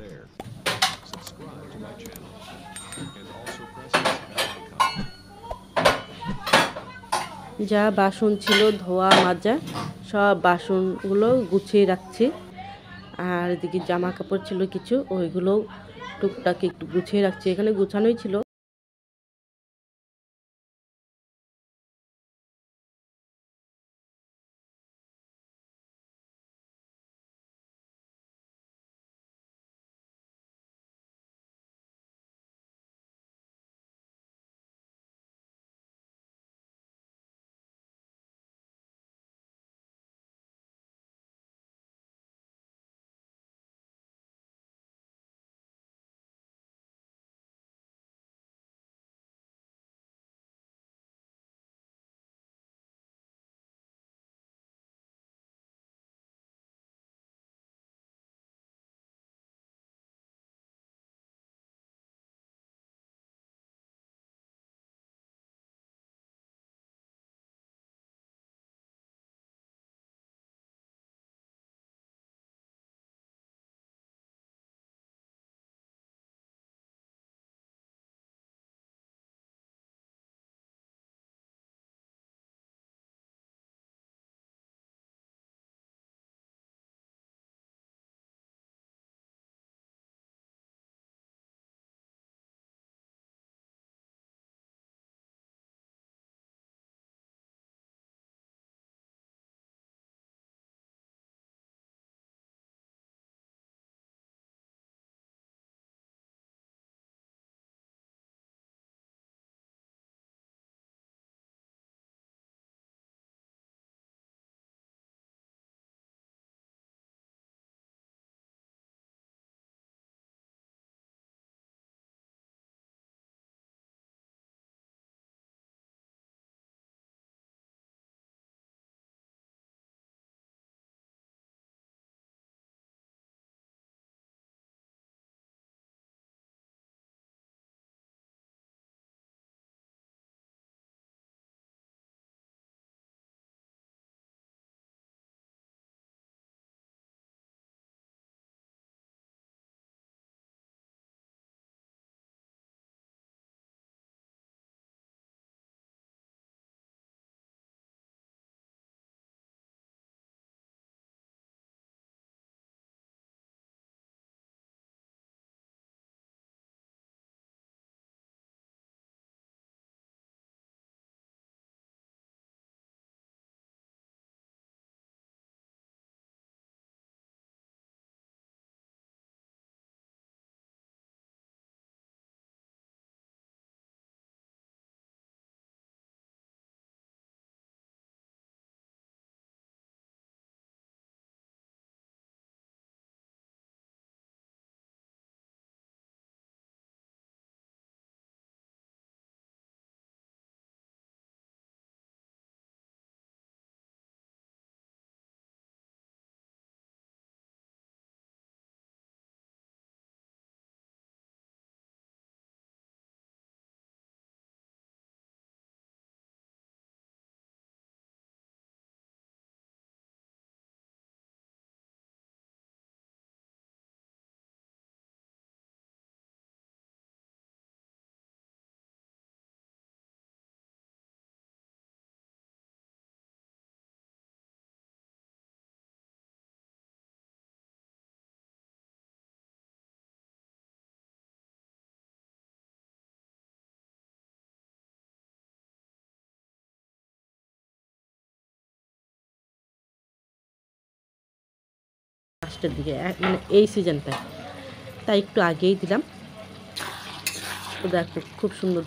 there. Subscribe to my channel and also press the. যা বাসন ছিল, ধোয়া, মাজা, সব বাসনগুলো গুছিয়ে রাখছি আর এদিকে জামা কাপড় ছিল কিছু, ওইগুলো টুকটাক একটু গুছিয়ে রাখছি এখানে গুছানোই ছিল লাস্টের দিকে মানে এই সিজনটায় তাই একটু আগেই দিলাম। দেখো খুব সুন্দর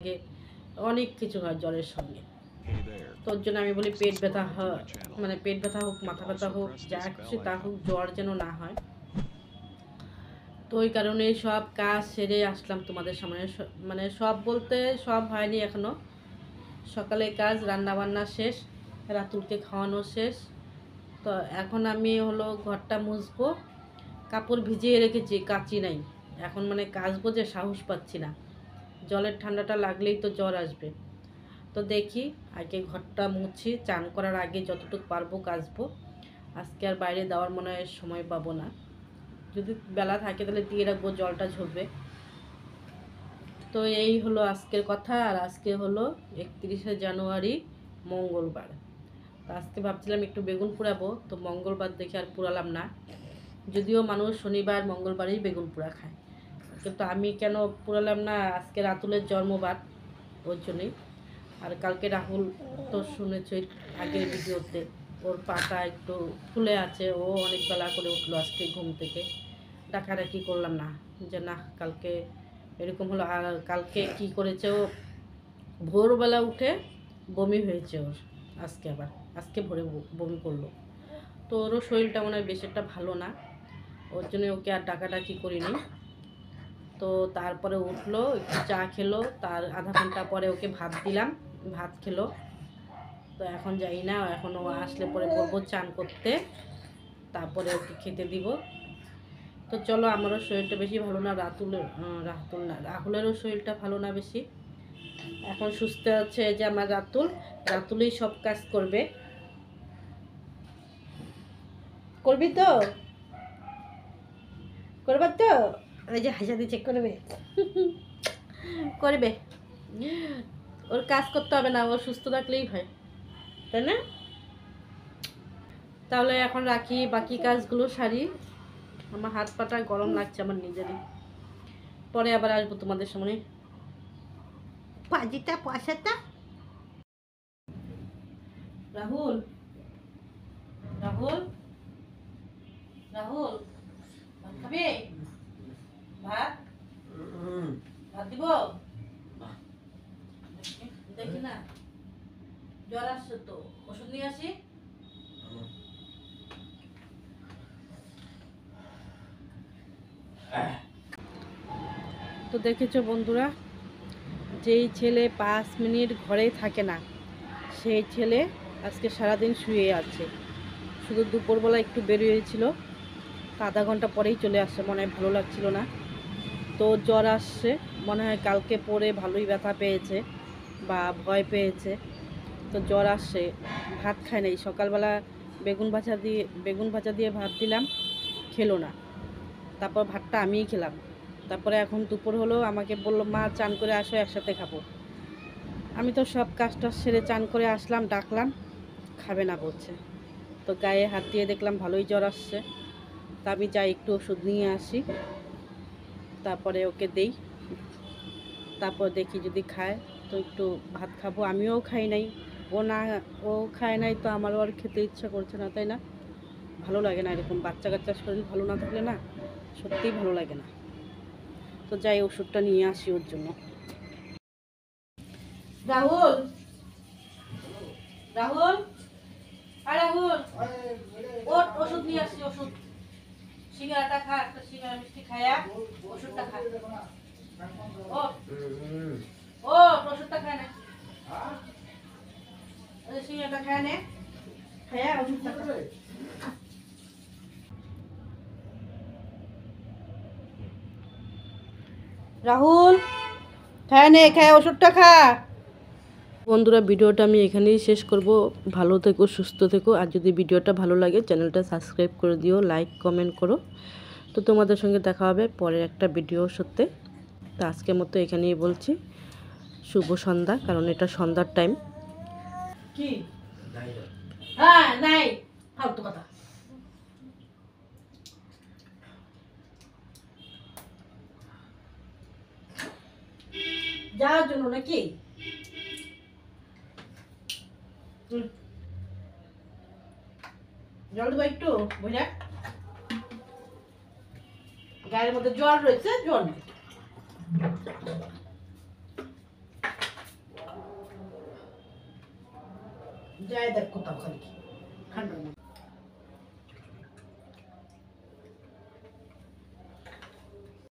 লাগে অনেক কিছু হয় জ্বরের সঙ্গে। তোর জন্য আমি বলি পেট ব্যথা হয় মানে পেট ব্যথা হোক মাথা ব্যথা হোক যা খুশি তা হোক জ্বর যেন না হয়। তো ওই কারণে সব কাজ সেরে আসলাম তোমাদের সামনে। মানে সব বলতে সব হয়নি এখনও। সকালে কাজ রান্না বান্না শেষ রাতুলকে খাওয়ানো শেষ। তো এখন আমি হলো ঘরটা মুছবো কাপড় ভিজিয়ে রেখেছি কাচি নাই। এখন মানে কাচবো যে সাহস পাচ্ছি না। জলের ঠান্ডাটা লাগলেই তো জ্বর আসবে। তো দেখি, আগে ঘরটা মুছি, চান করার আগে যতটুকু পারব কাচবো। আজকে আর বাইরে দেওয়ার মনে হয় সময় পাবো না। যদি বেলা থাকে তাহলে দিয়ে রাখব, জলটা ঝরবে। তো এই হলো আজকের কথা, আর আজকে হলো একত্রিশে জানুয়ারি, মঙ্গলবার। আজকে ভাবছিলাম একটু বেগুন পোড়াবো, তো মঙ্গলবার দেখে আর পোড়ালাম না। যদিও মানুষ শনিবার, মঙ্গলবারই বেগুন পোড়া খায়। কিন্তু আমি কেন পোড়ালাম না? আজকে রাতুলের জন্মবার, ওর জন্যই। আর কালকে রাহুল তো শুনেছ আগের ভিডিওতে ওর পাটা একটু ফুলে আছে, ও অনেক বেলা করে উঠল আজকে ঘুম থেকে। ডাকাডাকি করলাম না, যে না, কালকে এরকম হলো। আর কালকে কি করেছে ও? ভোরবেলা উঠে বমি হয়েছে ওর, আজকে আবার। আজকে ভোরে বমি করল। তো ওরও শরীরটা মনে হয় বেশ একটা ভালো না, ওর জন্য ওকে আর ডাকাডাকি করিনি। তো তারপরে উঠল, একটু চা খেলো, তার আধা ঘণ্টা পরে ওকে ভাত দিলাম, ভাত খেলো। তো এখন যাই না, এখন ও আসলে পরে বলব চান করতে, তারপরে ওকে খেতে দিব। তো চলো, আমারও শরীরটা বেশি ভালো না রাতুলের রাতুল না, রাহুলেরও শরীরটা ভালো না বেশি। এখন সুস্থ আছে যে আমার রাতুল, রাতুলই সব কাজ করবে। করবি তো? করবার তো? ওই যে হাসা দিয়ে চেক করবে করবে। ওর কাজ করতে হবে না ও সুস্থ থাকলেই হয়। তাই না? তাহলে এখন রাখি বাকি কাজগুলো সারি। আমার হাত পাটা গরম লাগছে আমার নিজেরই। পরে আবার আসব তোমাদের সামনে। পাজিটা পয়সাটা। রাহুল রাহুল রাহুল খাবে? ভাত? ভাত দিব? দেখি না। জ্বর আসছে তো। ওষুধ নিয়ে আসি? তো দেখেছ বন্ধুরা যেই ছেলে পাঁচ মিনিট ঘরে থাকে না সেই ছেলে আজকে সারাদিন শুয়ে আছে। শুধু দুপুরবেলা একটু বেরিয়েছিল তা আধা ঘণ্টা পরেই চলে আসছে মনে হয় ভালো লাগছিল না। তো জ্বর আসছে। মনে হয় কালকে পরে ভালোই ব্যথা পেয়েছে বা ভয় পেয়েছে। তো জ্বর আসছে, ভাত খায় নাই। সকালবেলা বেগুন ভাজা দিয়ে, বেগুন ভাজা দিয়ে ভাত দিলাম, খেলো না। তারপর ভাতটা আমিই খেলাম। তারপরে এখন দুপুর হলো, আমাকে বলল, মা, চান করে আসো, একসাথে খাব। আমি তো সব কাজটা সেরে চান করে আসলাম, ডাকলাম, খাবে না বলছে। তো গায়ে হাত দিয়ে দেখলাম ভালোই জ্বর আসছে। তা আমি যাই, একটু ওষুধ নিয়ে আসি। তারপরে ওকে দেই। তারপর দেখি যদি খায়, তো একটু ভাত খাব। আমিও খাই নাই। ও না, ও খায় নাই তো আমারও আর খেতে ইচ্ছা করছে না, তাই না? ভালো লাগে না এরকম বাচ্চা কাচ্চার শরীর ভালো না থাকলে না সত্যিই ভালো লাগে না। তো যাই, ওষুধটা নিয়ে আসি ওর জন্য। রাহুল? রাহুল? রাহুল। ওষুধ নিয়ে আসি, ওষুধ। সিঙ্গারাটা খা, একটা সিঙ্গারা মিষ্টি খায়া ওষুধটা খা। ও ও, ওষুধটা খায় না। ওই সিঙ্গারাটা খায় নে, খায়া ওষুধটা খা। রাহুল, খায় নে, খায়, ওষুধটা খা। বন্ধুরা, ভিডিওটা আমি এখানেই শেষ করব। ভালো থেকো, সুস্থ থেকো। আর যদি ভিডিওটা ভালো লাগে, চ্যানেলটা সাবস্ক্রাইব করে দিও, লাইক, কমেন্ট করো। তো তোমাদের সঙ্গে দেখা হবে পরের একটা ভিডিও সত্যি। তো আজকের মতো এখানেই বলছি, শুভ সন্ধ্যা, কারণ এটা সন্ধ্যার টাইম হ্যাঁ যাওয়ার জন্য নাকি? জল দেবো একটু বুঝলা? গায়ের মধ্যে জল রয়েছে জল যায় দেখ কোথাও খালি ঠান্ডা